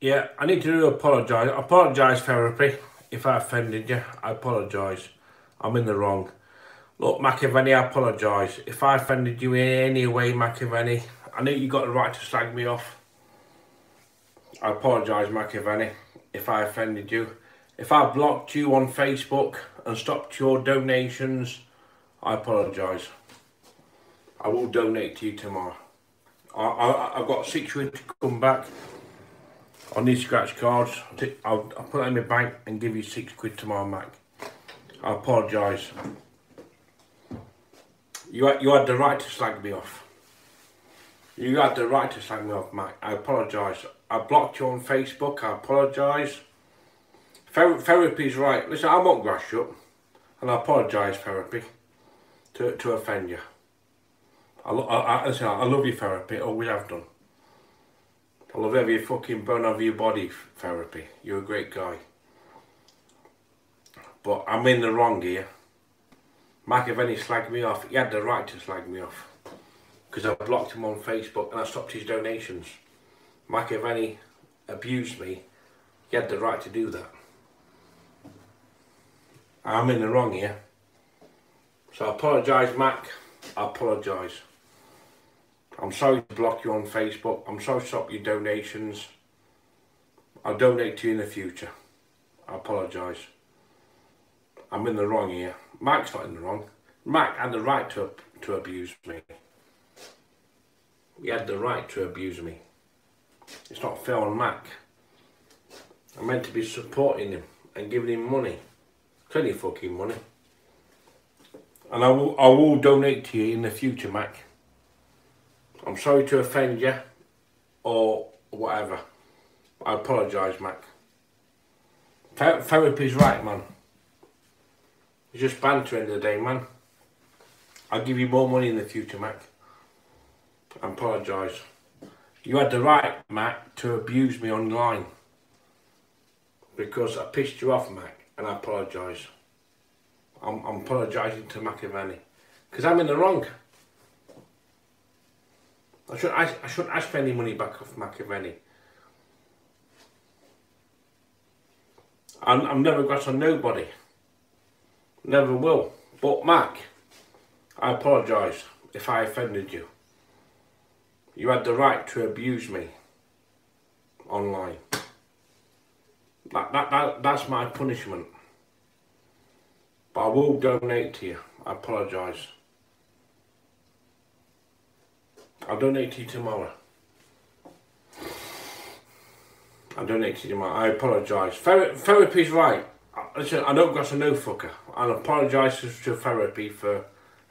Yeah, I need to apologise. Apologise, therapy. If I offended you, I apologise. I'm in the wrong. Look, McAvenny, I apologise. If I offended you in any way, McAvenny, I know you got the right to slag me off. I apologise, McAvenny, if I offended you. If I blocked you on Facebook and stopped your donations, I apologise. I will donate to you tomorrow. I, I, I've got six weeks to come back on these scratch cards. I'll, I'll put it in my bank and give you six quid tomorrow, Mac. I apologise. You had, you had the right to slag me off. You had the right to slag me off, Mac. I apologise. I blocked you on Facebook. I apologise. Ther therapy's right. Listen, I'm not grass up. And I apologise, therapy, to, to offend you. I, I, I, listen, I love you, therapy. Always have done. I love every fucking bone of your body, therapy. You're a great guy. But I'm in the wrong here. McAvenny slagged me off. He had the right to slag me off. Because I blocked him on Facebook and I stopped his donations. McAvenny abused me. He had the right to do that. I'm in the wrong here. So I apologise, Mac. I apologise. I'm sorry to block you on Facebook. I'm sorry to stop your donations. I'll donate to you in the future. I apologise. I'm in the wrong here. Mac's not in the wrong. Mac had the right to, to abuse me. He had the right to abuse me. It's not fair on Mac. I'm meant to be supporting him and giving him money. Plenty of fucking money. And I will, I will donate to you in the future, Mac. I'm sorry to offend you or whatever. I apologise, Mac. Th therapy's right, man. It's just banter in the day, man. I'll give you more money in the future, Mac. I apologise. You had the right, Mac, to abuse me online. Because I pissed you off, Mac, and I apologise. I'm, I'm apologising to McAvenny. Because I'm in the wrong. I shouldn't, I, I shouldn't ask for any money back off McAvenny. I'm, I'm never got on nobody. Never will. But Mac, I apologise if I offended you. You had the right to abuse me online. That, that, that, that's my punishment. But I will donate to you. I apologise. I'll donate to you tomorrow. I'll donate to you tomorrow. I apologise. Ther therapy's right. Listen, I don't got a no fucker. I apologise to therapy for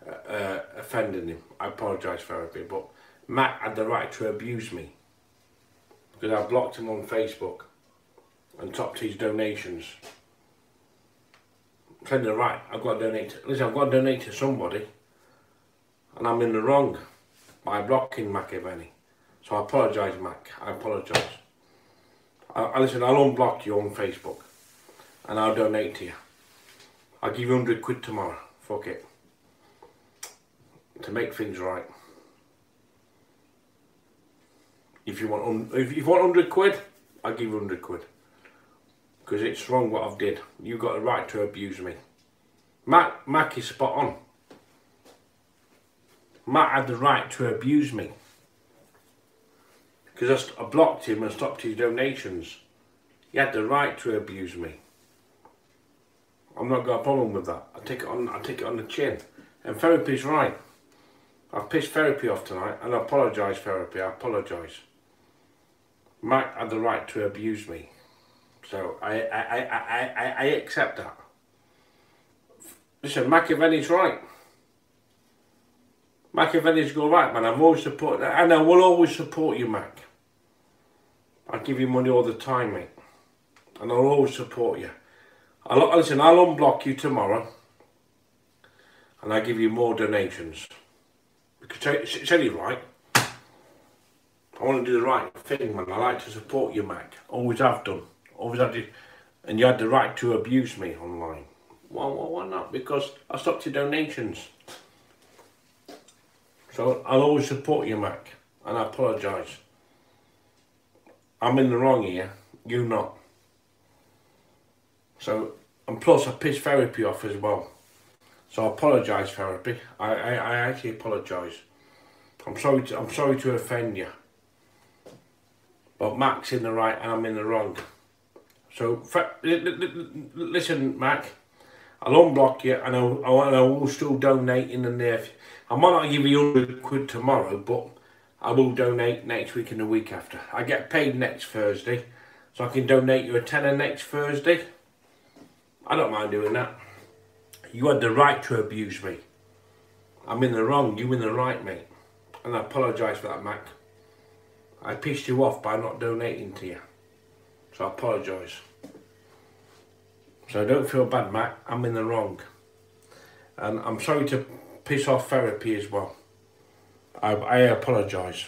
uh, uh, offending him. I apologise, therapy, but Matt had the right to abuse me because I blocked him on Facebook and topped his donations. The right, I've got to donate. To, listen, I've got to donate to somebody, and I'm in the wrong by blocking McAvenny. So I apologise, Mac. I apologise. I, I, listen, I'll unblock you on Facebook, and I'll donate to you. I'll give you 100 quid tomorrow. Fuck it. To make things right. If you want, if you want 100 quid, I'll give you 100 quid. Because it's wrong what I've did. You got the right to abuse me. Mac, Mac is spot on. Matt had the right to abuse me. Because I, I blocked him and stopped his donations. He had the right to abuse me. I'm not got a problem with that. I take it on I take it on the chin. And therapy's right. I've pissed therapy off tonight and I apologise therapy, I apologise. Matt had the right to abuse me. So I I, I, I, I, I accept that. Listen, Machiavelli's right. Machiavelli's go right, man. I've always supported and I will always support you, Mac. I give you money all the time, mate, and I'll always support you. I'll, listen, I'll unblock you tomorrow, and I'll give you more donations. Because it's only right. I want to do the right thing, man. I like to support you, Mac. Always have done. Always have did. And you had the right to abuse me online. Well, why not? Because I stopped your donations. So I'll always support you, Mac, and I apologise. I'm in the wrong here, you not. So, and plus I pissed therapy off as well. So I apologise, therapy. I, I, I actually apologise. I'm sorry to I'm sorry to offend you. But Mac's in the right and I'm in the wrong. So listen, Mac. I'll unblock you and I'll, I will still donate in the near. I might not give you 100 quid tomorrow, but I will donate next week and the week after. I get paid next Thursday, so I can donate you a tenner next Thursday. I don't mind doing that. You had the right to abuse me. I'm in the wrong, you in the right, mate. And I apologise for that, Mac. I pissed you off by not donating to you. So I apologise. So don't feel bad, Matt. I'm in the wrong. And I'm sorry to piss off therapy as well. I, I apologise.